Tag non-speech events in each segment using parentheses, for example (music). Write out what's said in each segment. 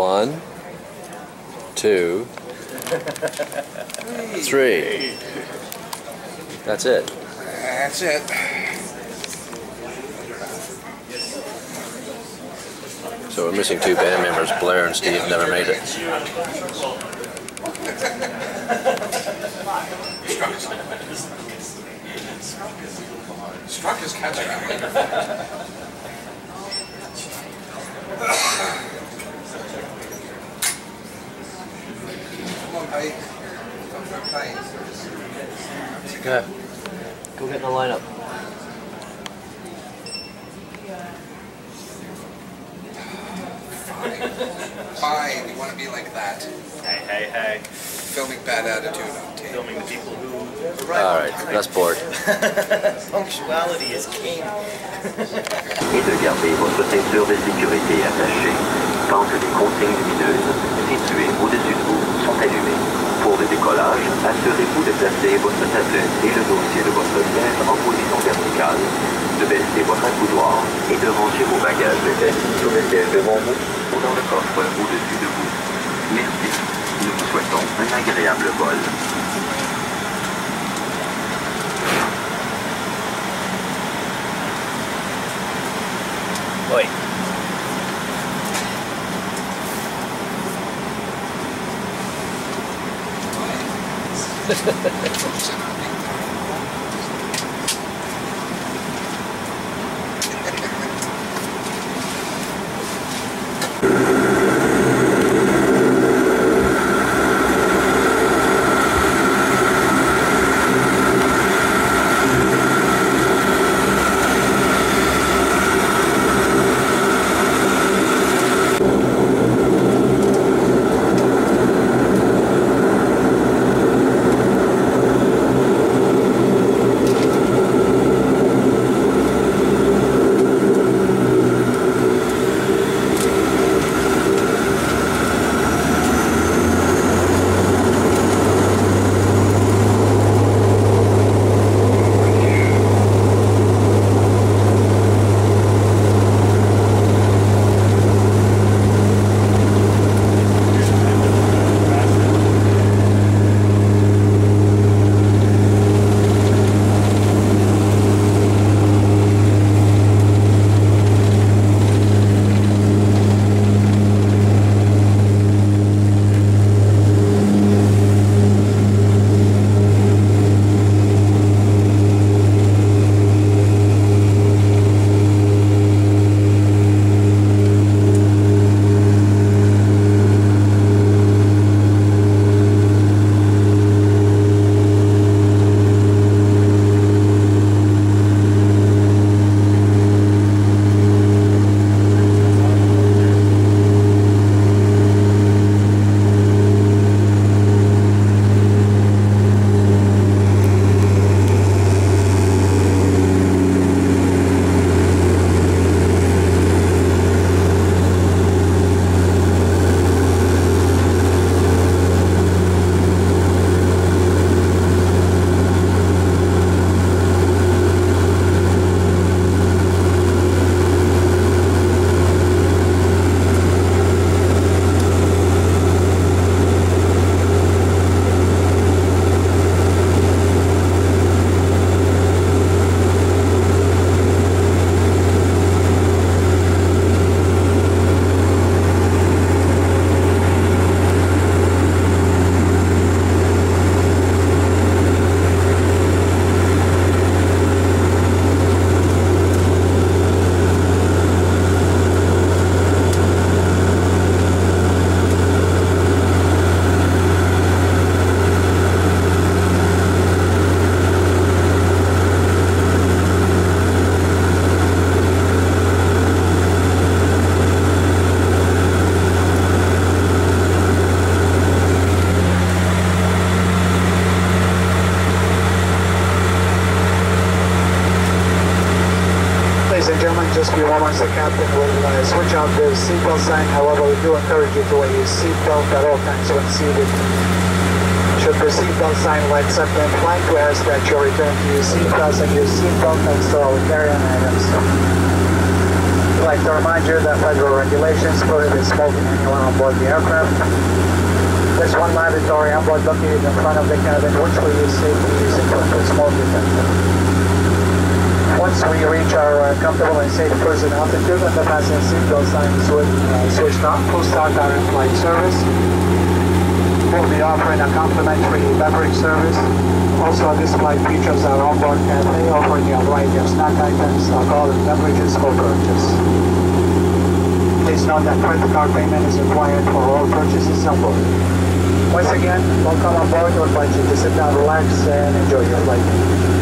One, two, three. That's it. That's it. So we're missing two band members. Blair and Steve never made it. Struck his catch up. Come on, Come on, Pete. Go. Go get in the lineup. Fine, you want to be like that. Hey, hey, hey. Filming bad attitude on tape. Filming the people who All right, that's bored. (laughs) Punctuality is king. (laughs) et de garder votre ceinture de sécurité attachée tant que les consignes lumineuses situées au-dessus de vous Pour le décollage, assurez-vous de placer votre tablette et le dossier de votre siège en position verticale, de baisser votre accoudoir et de ranger vos bagages épais sur le siège devant vous ou dans le coffre au-dessus de vous. Merci. Nous vous souhaitons un agréable vol. Oi. よいしょ。Out the seatbelt sign. However, we do encourage you to wear your seatbelt at all times when seated. Should the seatbelt sign lights up in flight, we ask that you return to your seatbelts and your seatbelt next to all carry-on items. I'd like to remind you that federal regulations prohibit smoking anyone on board the aircraft. There's one lavatory on board located in front of the cabin which we use safety using for smoke detector. Once we reach our uh, comfortable and safe cruising altitude and the passenger seatbelt sign switch, uh, switched on, we'll start our in-flight service. We'll be offering a complimentary beverage service. Also, this flight features our onboard cafe offering a variety of snack items, alcoholic beverages for purchase. Please note that credit card payment is required for all purchases on. Once again, welcome on board. We invite you to sit down, relax, and enjoy your flight.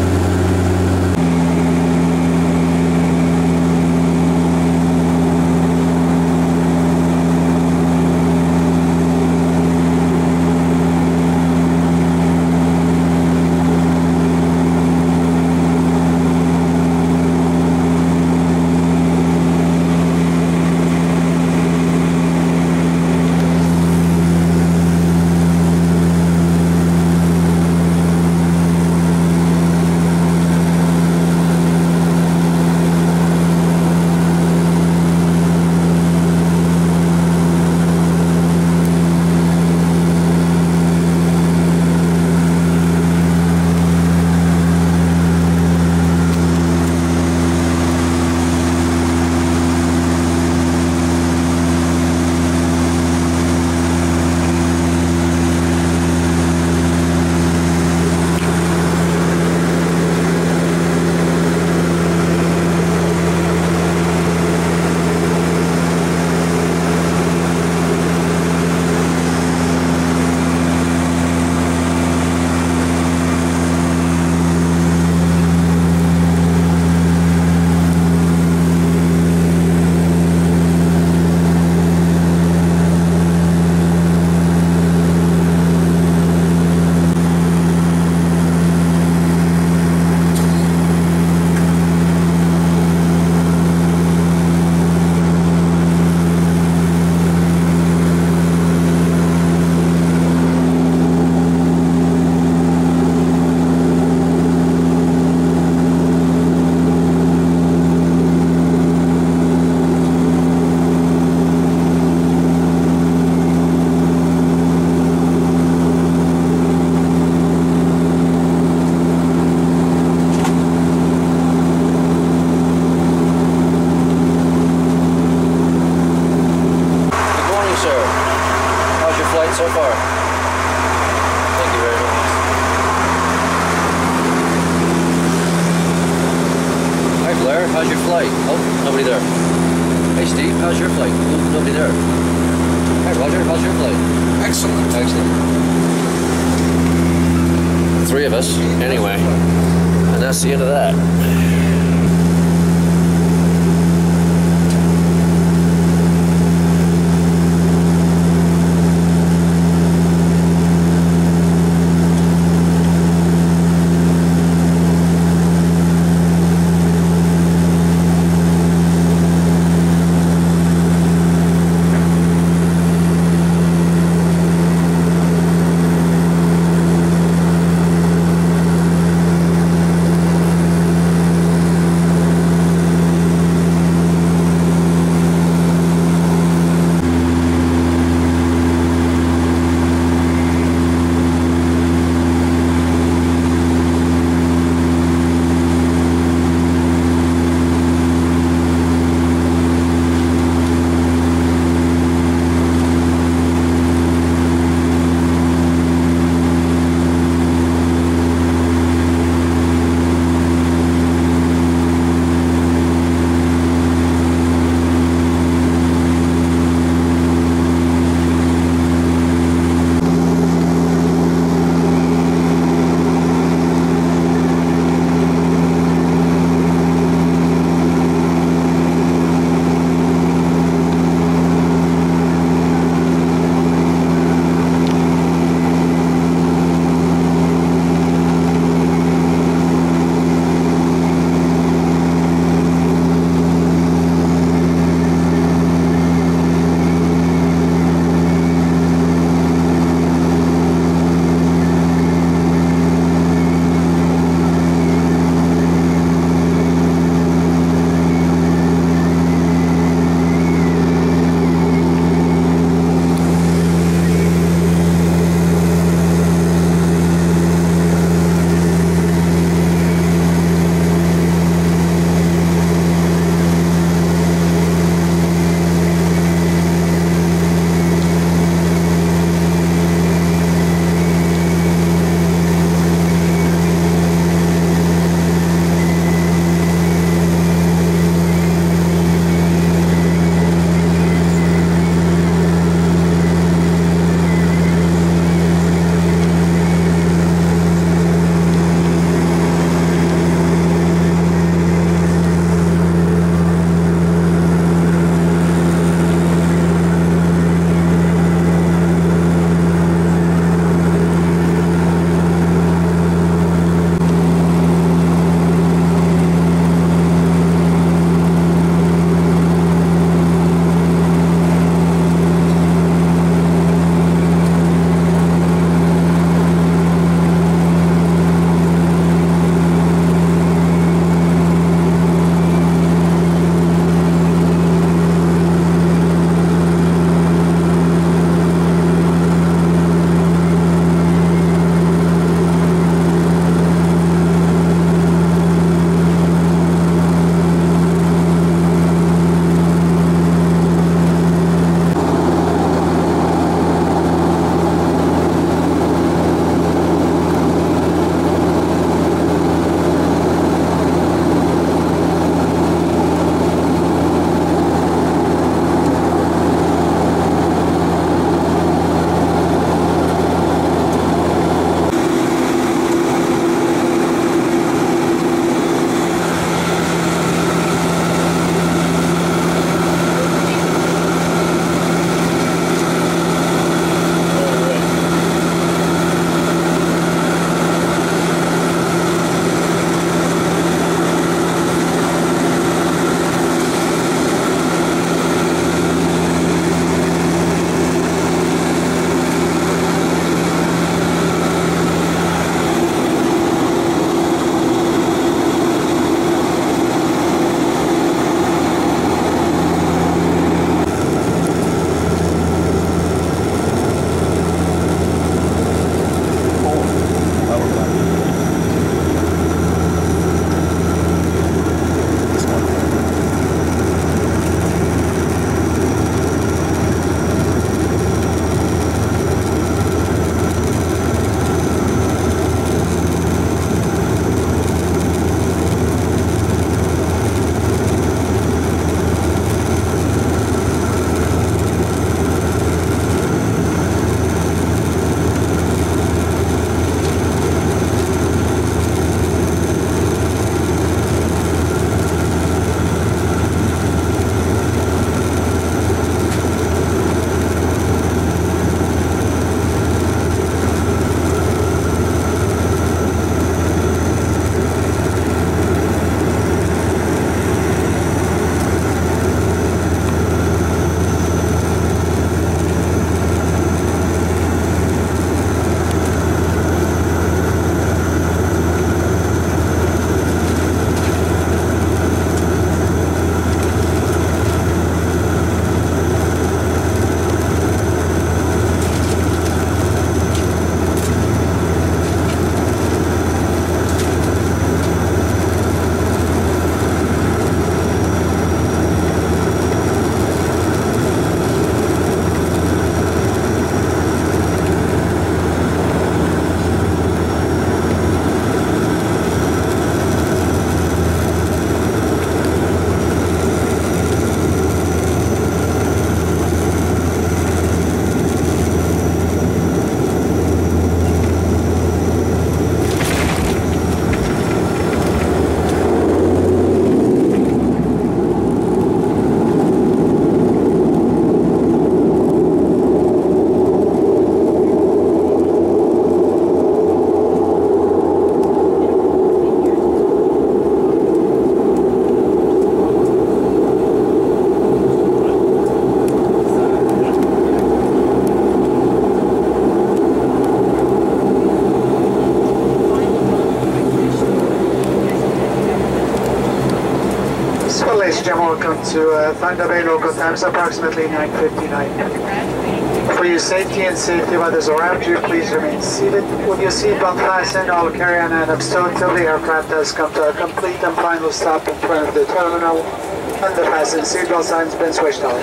Welcome to uh, Thunder Bay local times approximately 9.59. For your safety and safety of others around you, please remain seated. With your seatbelt fastened, all carry-on items stowed until the aircraft has come to a complete and final stop in front of the terminal and the fasten seatbelt sign's been switched off.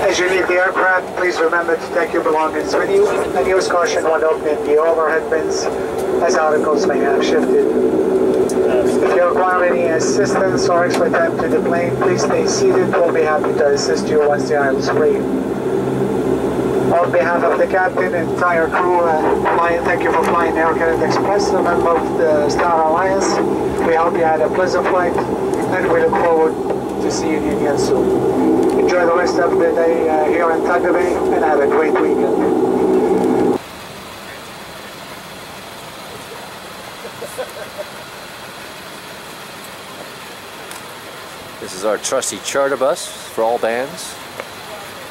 As you leave the aircraft, please remember to take your belongings with you and use caution when opening the overhead bins as articles may have shifted. Require any assistance or extra time to the plane, please stay seated. We'll be happy to assist you once the aisle is free. On behalf of the captain and entire crew, uh, flying, thank you for flying Air Canada Express, a member of the Star Alliance. We hope you had a pleasant flight, and we look forward to seeing you again soon. Enjoy the rest of the day uh, here in Thunder Bay, and have a great weekend. Is our trusty charter bus for all bands.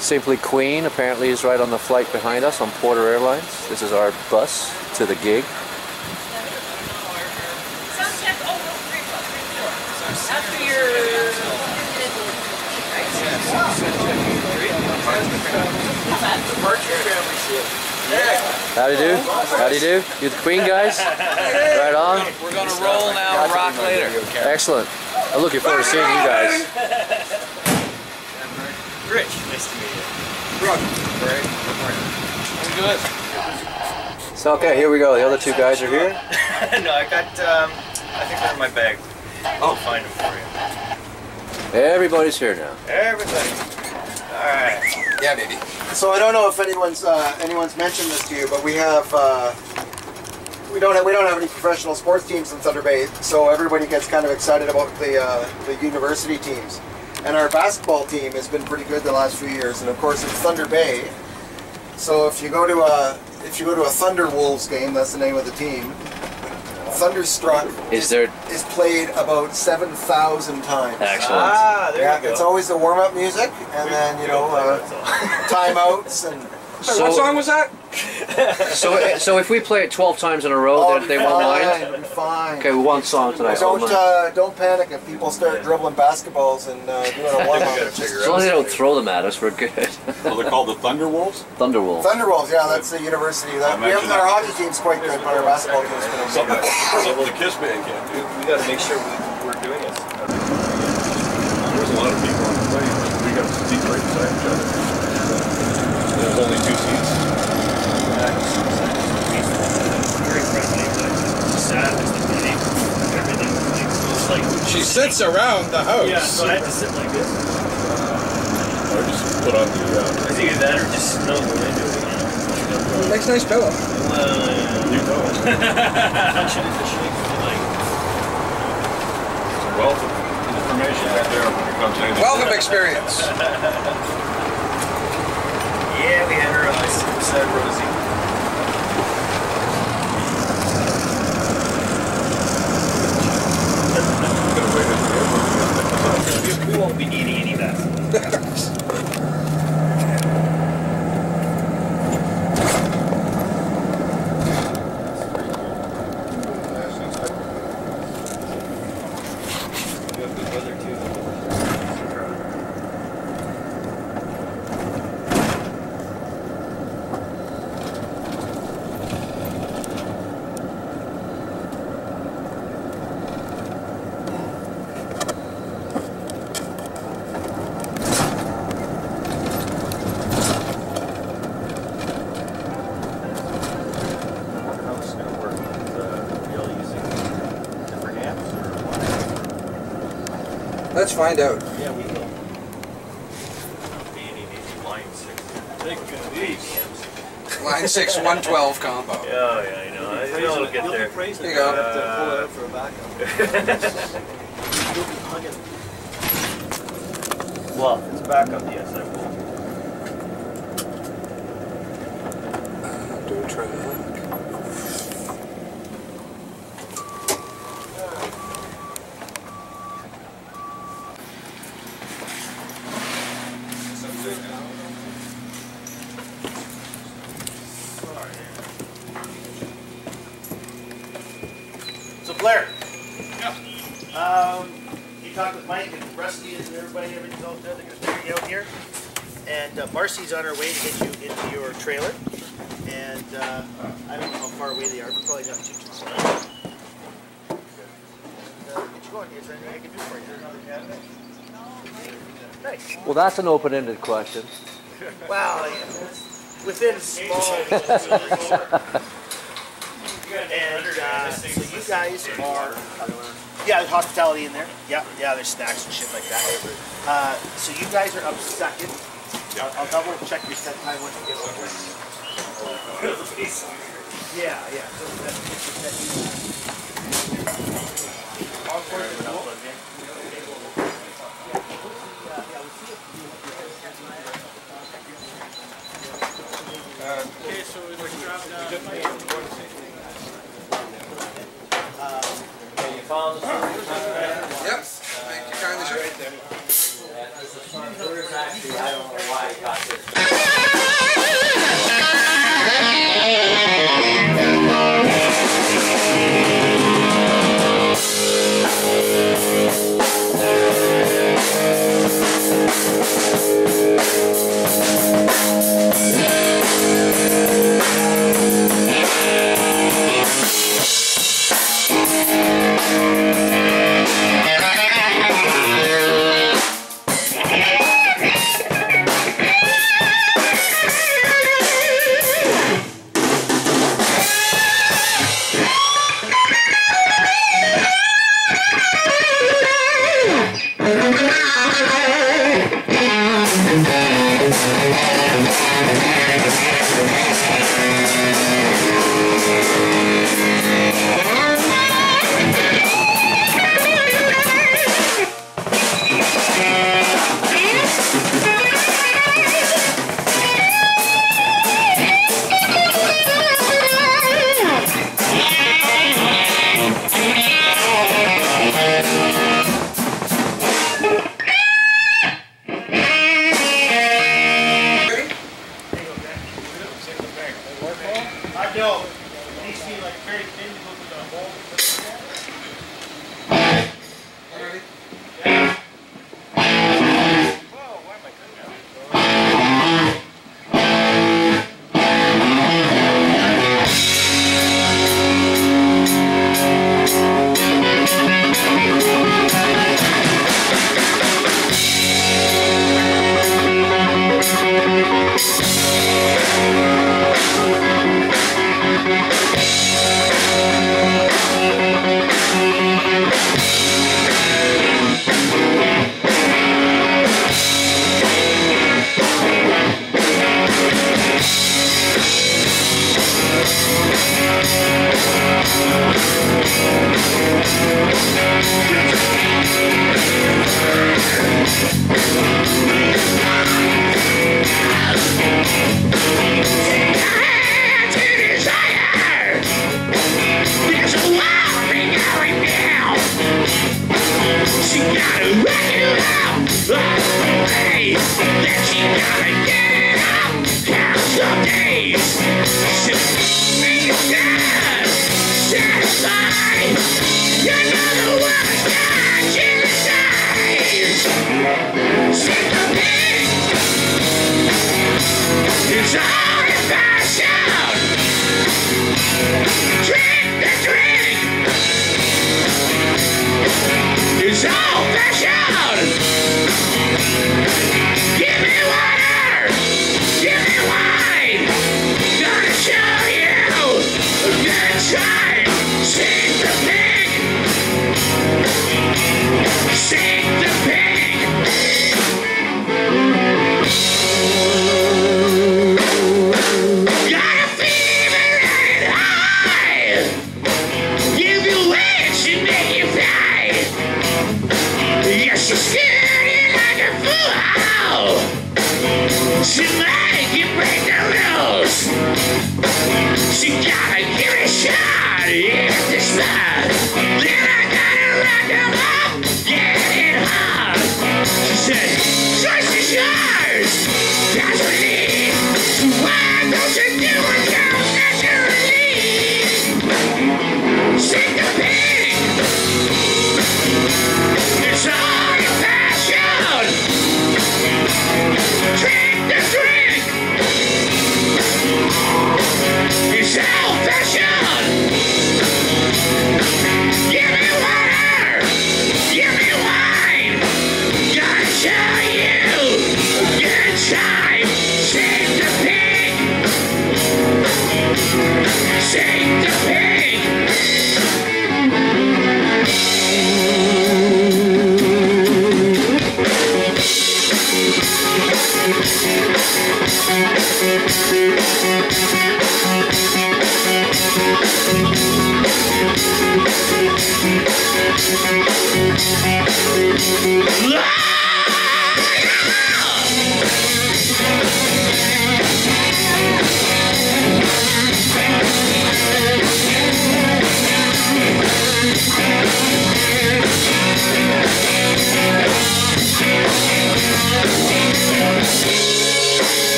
Simply Queen apparently is right on the flight behind us on Porter Airlines. This is our bus to the gig. Sound check over three, three, four. After your. How do you do? How do you do? You the Queen guys? (laughs) Right on. We're gonna roll now and rock later. Excellent. I'm looking forward to seeing you guys. Rich, nice to meet you. Brooke, great. I'm good. So okay, here we go. The other two guys are here. (laughs) no, I got, um, I think they're in my bag. I'll find them for you. Everybody's here now. Everybody. Alright. Yeah, baby. So I don't know if anyone's uh, anyone's mentioned this to you, but we have uh, we don't have, we don't have any professional sports teams in Thunder Bay, so everybody gets kind of excited about the uh, the university teams. And our basketball team has been pretty good the last few years, and of course it's Thunder Bay. So if you go to a if you go to a Thunder Wolves game, that's the name of the team. Thunderstruck Is there is played about seven thousand times. excellent? Ah, there Yeah, you go. it's always the warm-up music, and then you know uh, (laughs) timeouts and. So, what song was that? (laughs) so, so if we play it 12 times in a row, Oh, then they won't mind. fine, it'll fine. Okay, one song tonight. Don't uh, don't panic if people start dribbling basketballs and uh, doing a warm up. As long as they don't throw them at us, we're good. Well, they're called the Thunderwolves? Thunderwolf. Thunderwolves, yeah, that's the university. That, we have, our hockey team's quite good, but our basketball team's been Something, okay. something the Kiss band can't do. We gotta make sure we, we're doing it. There's a lot of people on the plane, but we got to seats right beside each other. There's only two seats. Very friendly, but it's sad at the beginning. Everything like, feels like. She sits around the house. Yeah, so I had to sit like this. Or just put on the, uh, It's either that or just snow when I do it. you know? Nice, nice pillow. Well, you know, how should it shake? Like, it's a wealth of information right there when it comes to anything. Welcome experience. (laughs) yeah, we had her on. I said Rosie. Gonna wait at the airport. We be needing any of that. How it's gonna work with uh, we all using different amps or Let's find out. Yeah, we will. Not be any these line six. They could be amps. Line 6, (laughs) 112 combo. Yeah, yeah, I know. I know it'll get there. There you go. Uh, (laughs) well, if it's backup, yes, I will. Do that's an open-ended question. Well, within small. (laughs) and uh, so you guys are. Yeah, there's hospitality in there. Yeah, yeah, there's snacks and shit like that. Uh, so you guys are up second. I'll, I'll double check your set time once you get over. Yeah, yeah. So that's, that's, that's, that's, that's, that's, that's, so we like dropped down. Um, yep. Thank you kindly, sir. This is from Actually, I don't know why I got this.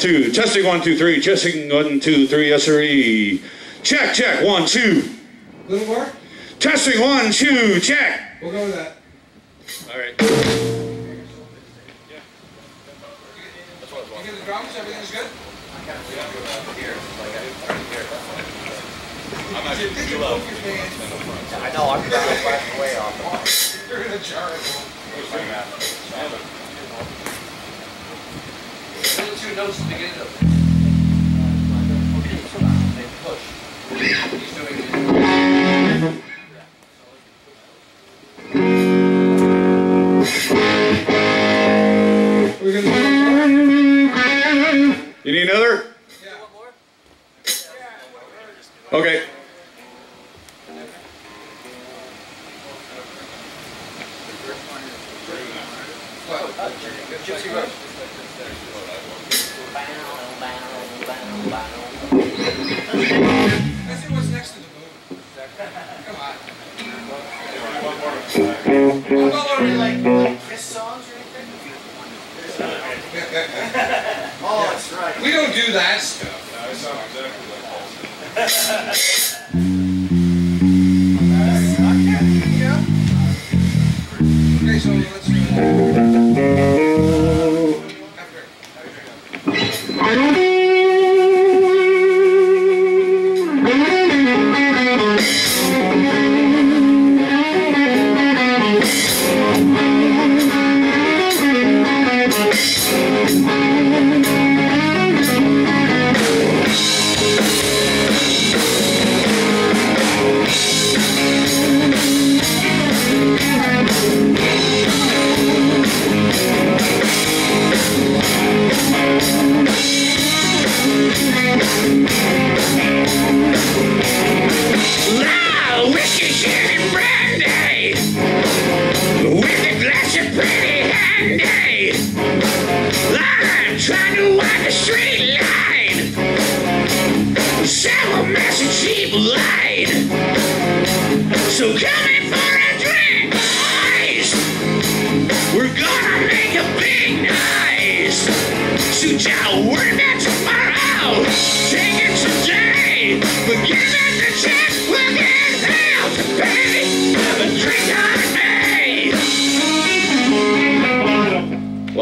two. Testing one, two, three. Testing one, two, three. SRE. Check, check. One, two. Little more. Testing one, two. Check.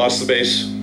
across the base.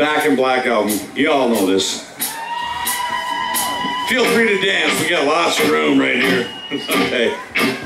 Back in Black album. You all know this. Feel free to dance. We got lots of room right here. (laughs) okay.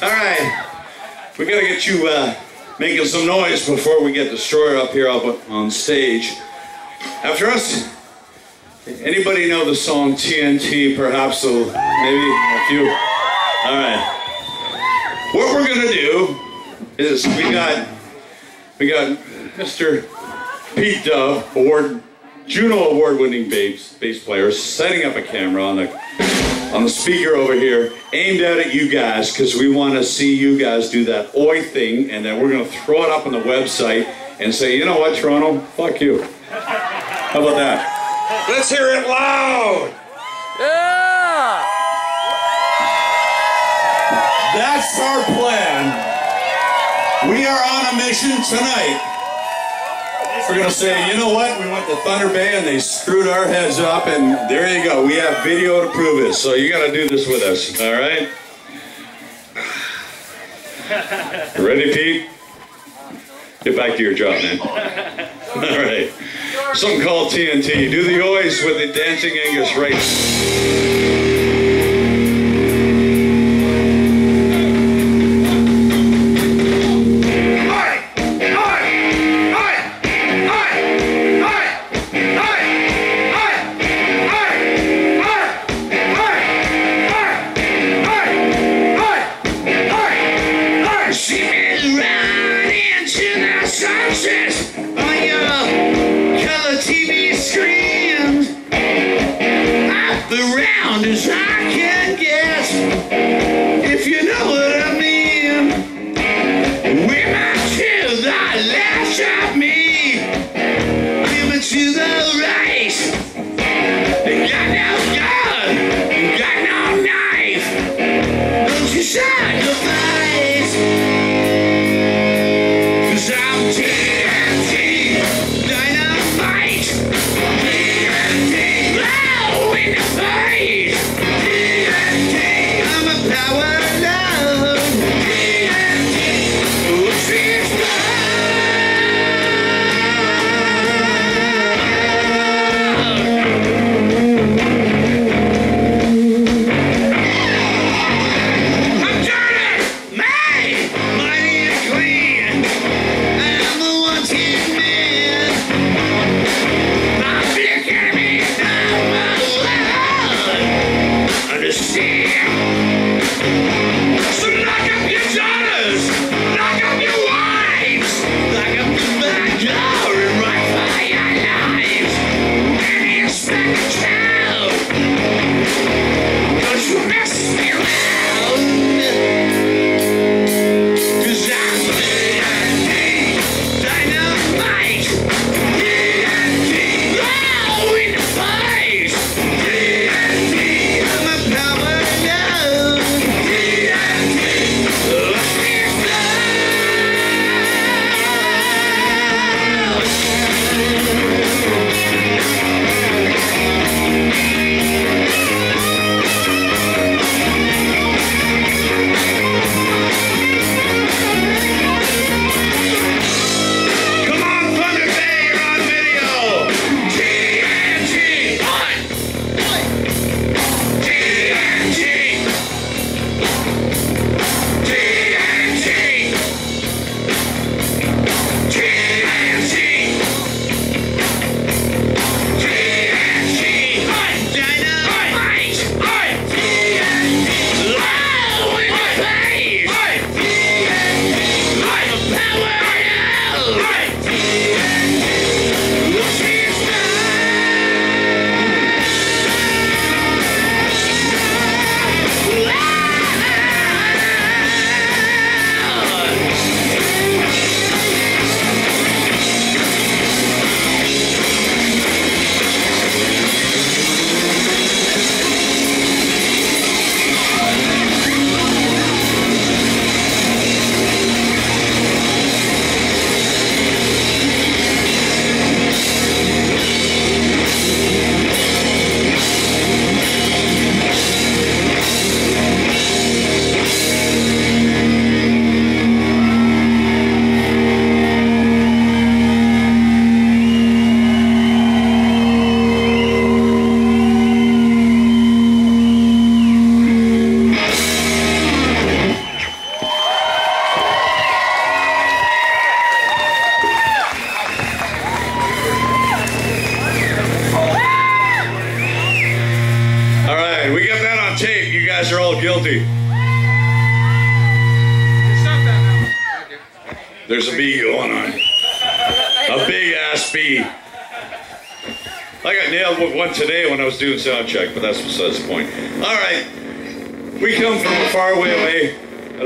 All right. We gotta get you uh, making some noise before we get Destroyer up here up on stage. After us, anybody know the song TNT? Perhaps so maybe a few. All right. What we're gonna do is we got we got Mr. Pete Dove, award Juno award-winning bass bass player, setting up a camera on the on the speaker over here, aimed out at you guys because we want to see you guys do that oi thing, and then we're gonna throw it up on the website and say, you know what, Toronto, fuck you. How about that? Let's hear it loud. Yeah! That's our plan. We are on a mission tonight. We're gonna say, you know what? We went to Thunder Bay and they screwed our heads up, and there you go. We have video to prove it. So you gotta do this with us, all right? Ready, Pete? Get back to your job, man. (laughs) All right. Something called TNT. Do the ois with the Dancing Angus right. Lash at me!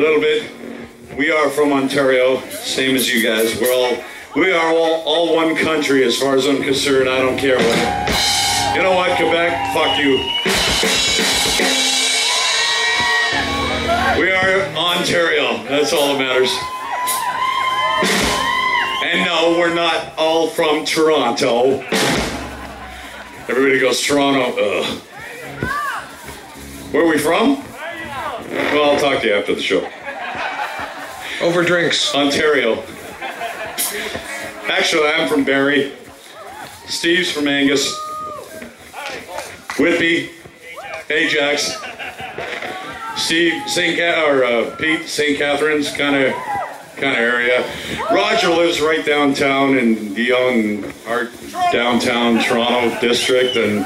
Little bit. We are from Ontario, same as you guys. We're all we are all, all one country as far as I'm concerned. I don't care what. You know what, Quebec? Fuck you. We are Ontario. That's all that matters. And no, we're not all from Toronto. Everybody goes Toronto. Ugh. Where are we from? Well, I'll talk to you after the show. Over drinks. Ontario. Actually, I'm from Barrie. Steve's from Angus. Whitby, Ajax. Steve, St. Ca- or uh, Pete, St. Catharines, kind of, kind of area. Roger lives right downtown in the Yonge, our downtown Toronto district, and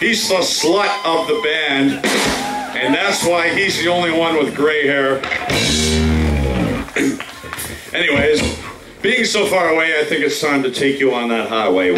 he's the slut of the band, and that's why he's the only one with gray hair. (clears throat) Anyways, being so far away, I think it's time to take you on that highway.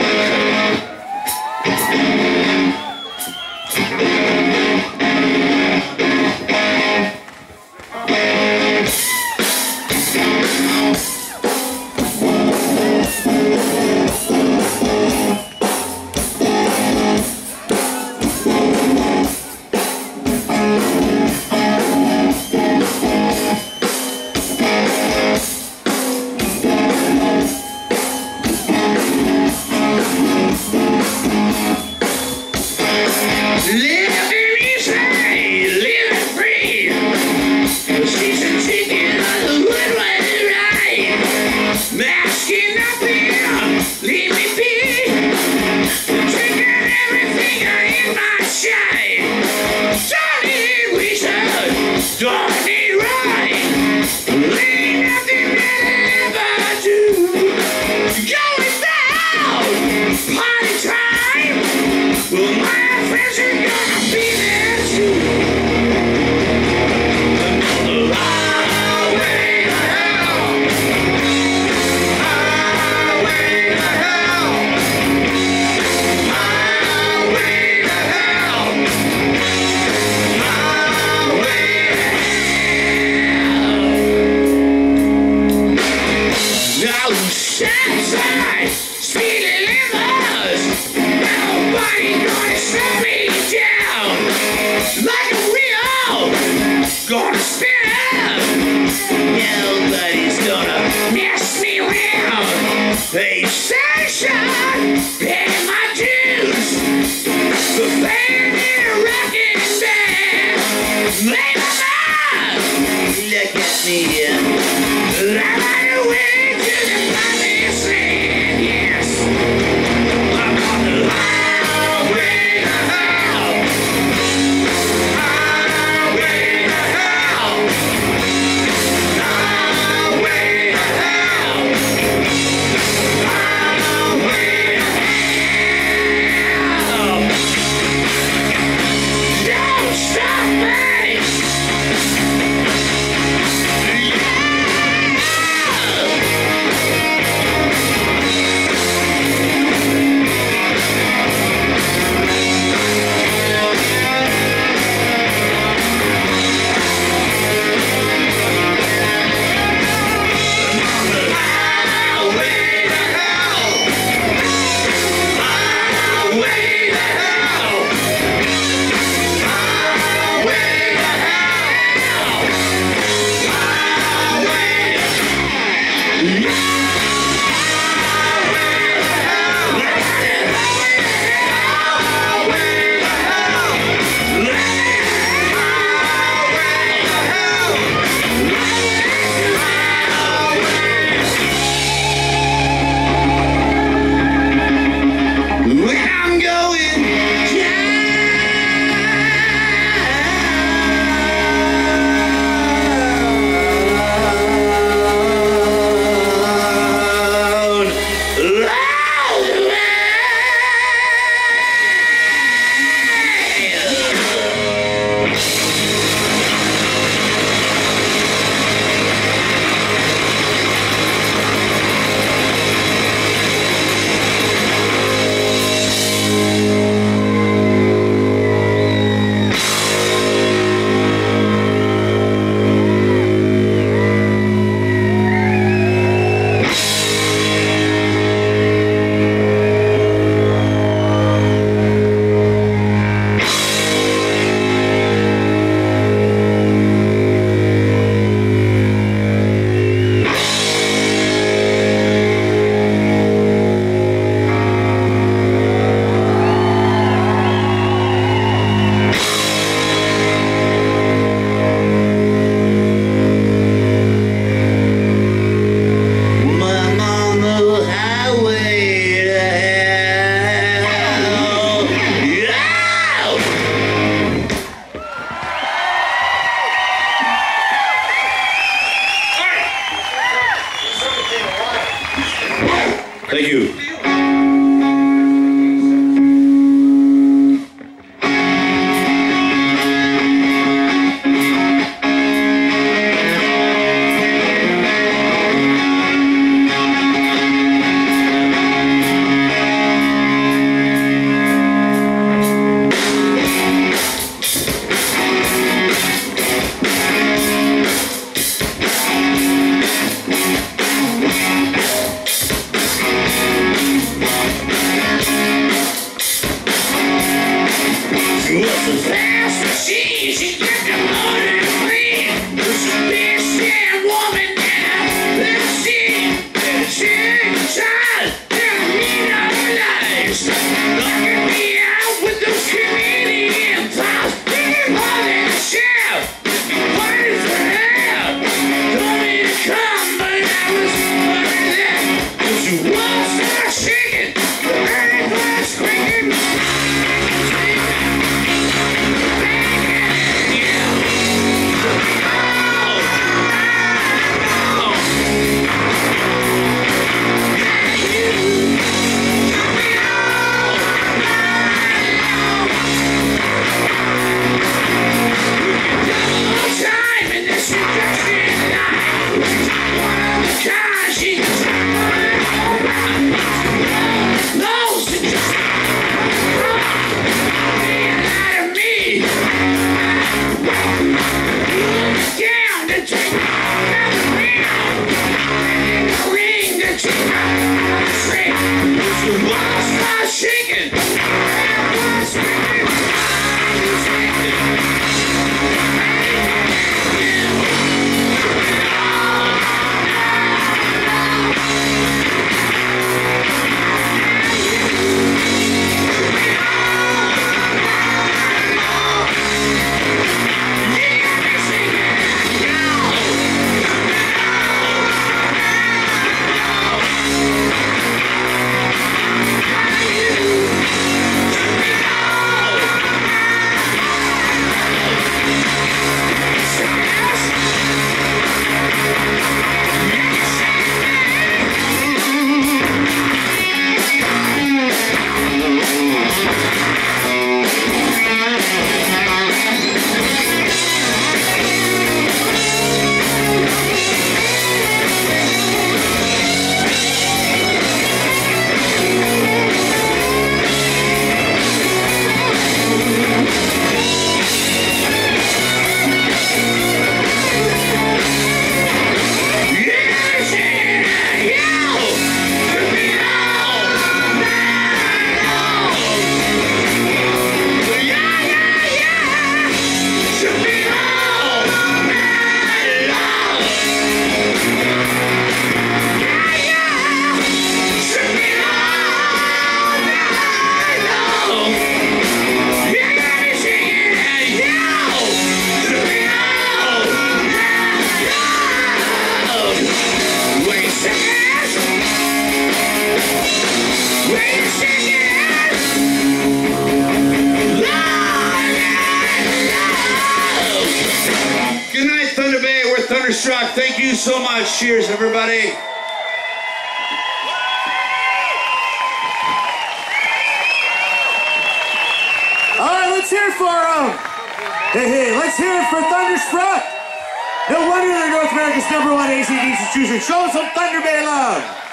so much. Cheers, everybody. All right, let's hear for them. Hey, hey, let's hear it for Thunderstruck. No wonder they're North America's number one ACDC choosing. Show us some Thunder Bay love.